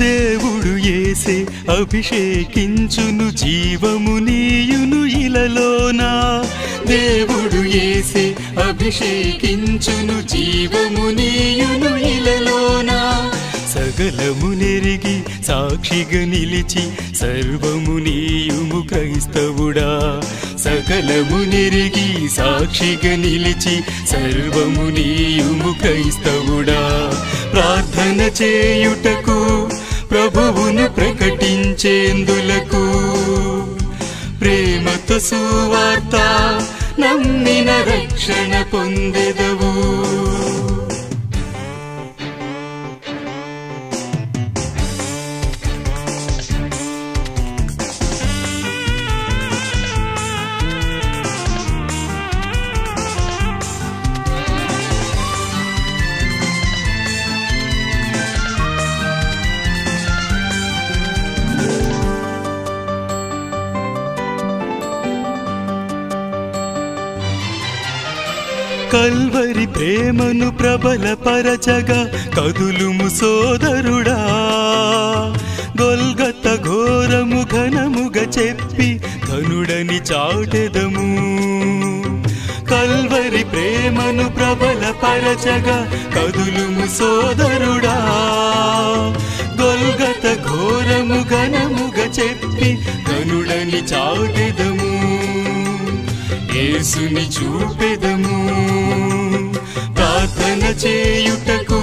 దేవుడు ఏసే అభిషేకించును జీవము నీయును ఇలలోనా? దేవుడు ఏసే అభిషేకించును జీవము నీయును ఇలలోనా? సగలము నెరిగి సాక్షిగా నిలిచి సర్వము నీయుము క్రైస్తవుడా? సకలము నెరిగి సాక్షిగా నిలిచి సర్వము నీయుము క్రైస్తవుడా? ప్రార్థన చేయుటకు ప్రభువును ప్రకటించేందులకు ప్రేమతో సువార్త నమ్మిన రక్షణ పొందెదవు కల్వరి ప్రేమను ప్రబల పరచగా కదులుము సోదరుడా గొల్గత ఘోరము ఘనముగ చెప్పి ధనుడని చాటెదము. కల్వరి ప్రేమను ప్రబల పరచగా కదులుము సోదరుడా గొల్గత ఘోరము ఘనముగ చెప్పి ధనుడని చాటెదము. యేసుని చూపెదము. ప్రార్థన చేయుటకు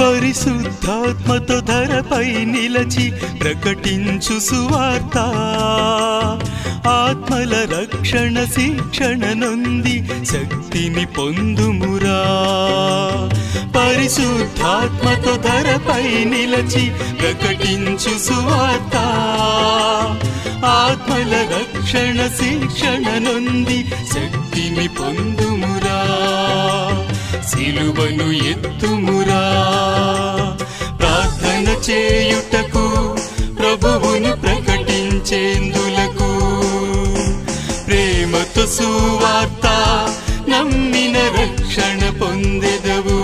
పరిశుద్ధాత్మతో ధరపై నిలచి ప్రకటించు సువార్త. ఆత్మల రక్షణ శిక్షణ నొంది శక్తిని పొందుమురా. పరిశుద్ధాత్మతో ధరపై నిలచి ప్రకటించు సువార్త. ఆత్మల రక్షణ శిక్షణ నొంది శక్తిని పొందుమురా. సిలువను ఎత్తుమురా. ప్రార్థన చేయుటకు ప్రభువును ప్రకటించేందులకు ప్రేమతో సువార్త నమ్మిన రక్షణ పొందెదవు.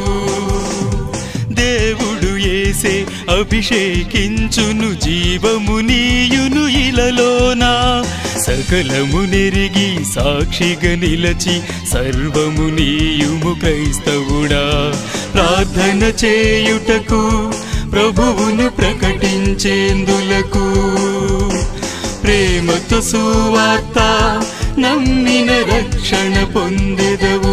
దేవుడు అభిషేకించును జీవము నీయును ఇలలోనా. సకలము నెరిగి సాక్షిగా నిలచి సర్వము నీయుము క్రైస్తవుడా. ప్రార్థన చేయుటకు ప్రభువును ప్రకటించేందులకు ప్రేమతో సువార్త నమ్మిన రక్షణ పొందెదవు.